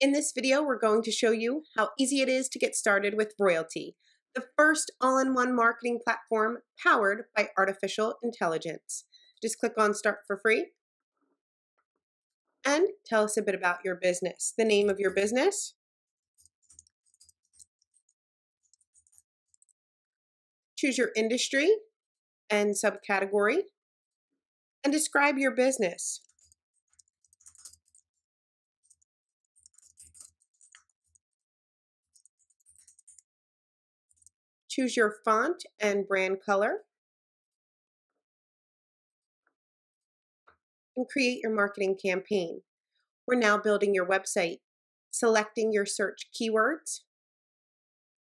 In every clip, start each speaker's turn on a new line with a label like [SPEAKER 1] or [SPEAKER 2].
[SPEAKER 1] In this video, we're going to show you how easy it is to get started with Royaltie, the first all-in-one marketing platform powered by artificial intelligence. Just click on Start for Free and tell us a bit about your business. The name of your business, choose your industry and subcategory, and describe your business. Choose your font and brand color. And create your marketing campaign. We're now building your website, selecting your search keywords,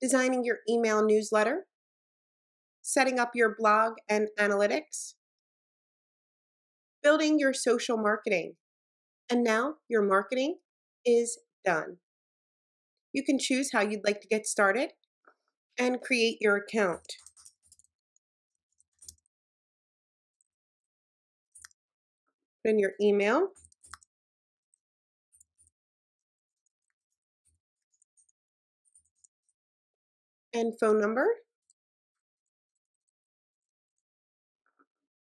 [SPEAKER 1] designing your email newsletter, setting up your blog and analytics, building your social marketing. And now your marketing is done. You can choose how you'd like to get started and create your account. Put in your email. And phone number.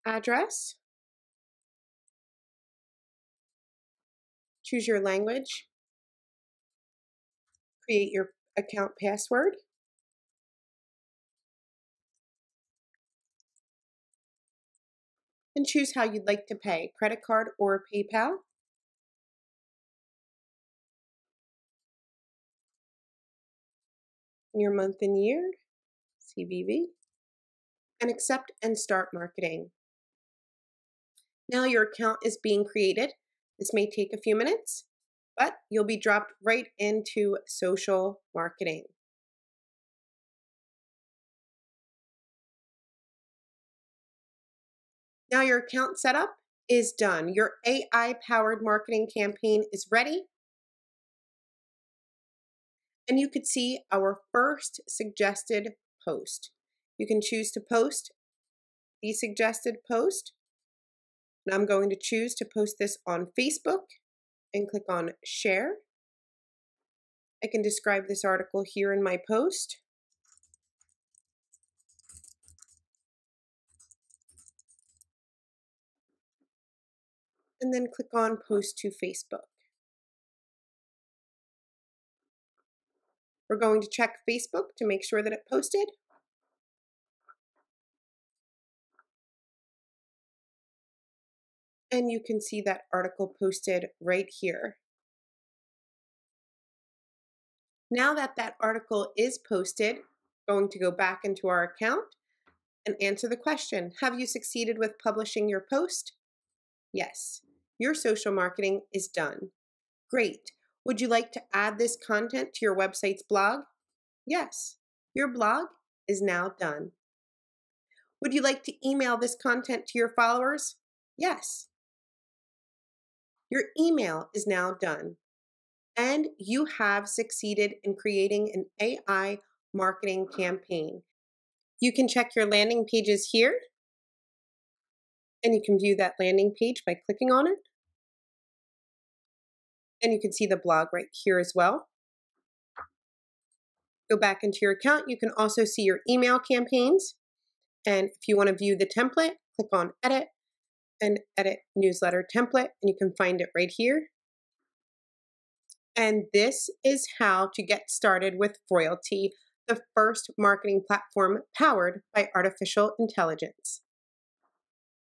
[SPEAKER 1] Address. Choose your language. Create your account password. And choose how you'd like to pay, credit card or PayPal. Your month and year, CVV, and accept and start marketing. Now your account is being created. This may take a few minutes, but you'll be dropped right into social marketing. Now your account setup is done. Your AI powered marketing campaign is ready. And you could see our first suggested post. You can choose to post the suggested post. And I'm going to choose to post this on Facebook and click on share. I can describe this article here in my post. And then click on Post to Facebook. We're going to check Facebook to make sure that it posted. And you can see that article posted right here. Now that that article is posted, going to go back into our account and answer the question, have you succeeded with publishing your post? Yes. Your social marketing is done. Great. Would you like to add this content to your website's blog? Yes. Your blog is now done. Would you like to email this content to your followers? Yes. Your email is now done. And you have succeeded in creating an AI marketing campaign. You can check your landing pages here and you can view that landing page by clicking on it. And you can see the blog right here as well. Go back into your account. You can also see your email campaigns. And if you want to view the template, click on Edit and Edit Newsletter Template, and you can find it right here. And this is how to get started with Royaltie, the first marketing platform powered by artificial intelligence.